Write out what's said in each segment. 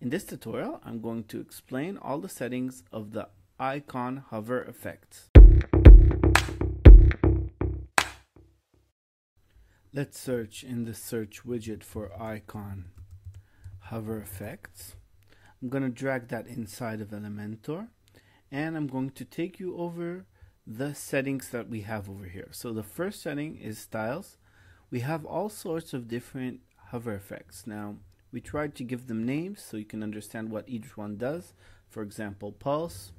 In this tutorial, I'm going to explain all the settings of the icon hover effects. Let's search in the search widget for icon hover effects. I'm going to drag that inside of Elementor and I'm going to take you over the settings that we have over here. So the first setting is styles. We have all sorts of different hover effects. Now we tried to give them names so you can understand what each one does. For example, pulse,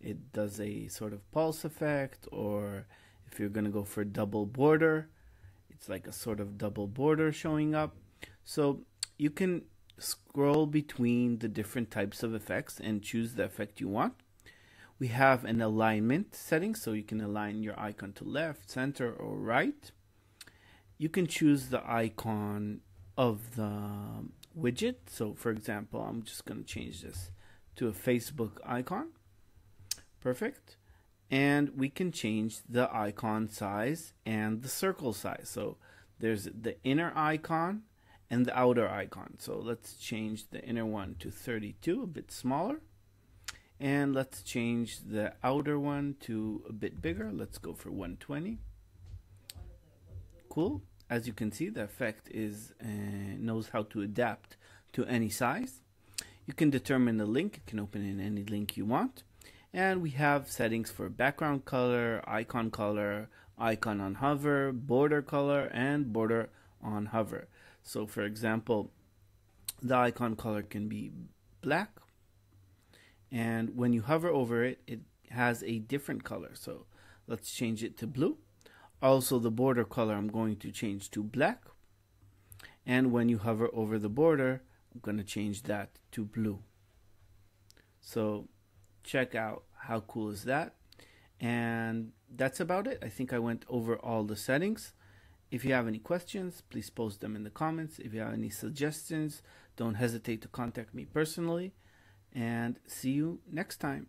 it does a sort of pulse effect, or if you're going to go for double border, it's like a sort of double border showing up. So you can scroll between the different types of effects and choose the effect you want. We have an alignment setting, so you can align your icon to left, center, or right. You can choose the icon of the widget. So for example, I'm just going to change this to a Facebook icon. Perfect. And we can change the icon size and the circle size. So there's the inner icon and the outer icon. So let's change the inner one to 32, a bit smaller. And let's change the outer one to a bit bigger. Let's go for 120. Cool as you can see, the effect is uh, knows how to adapt to any size. You can determine the link. You can open in any link you want. And we have settings for background color, icon color, icon on hover, border color, and border on hover. So for example, the icon color can be black. And when you hover over it, it has a different color. So let's change it to blue. Also the border color I'm going to change to black. And when you hover over the border, I'm going to change that to blue. So check out how cool is that. And that's about it. I think I went over all the settings. If you have any questions, please post them in the comments. If you have any suggestions, don't hesitate to contact me personally. And see you next time.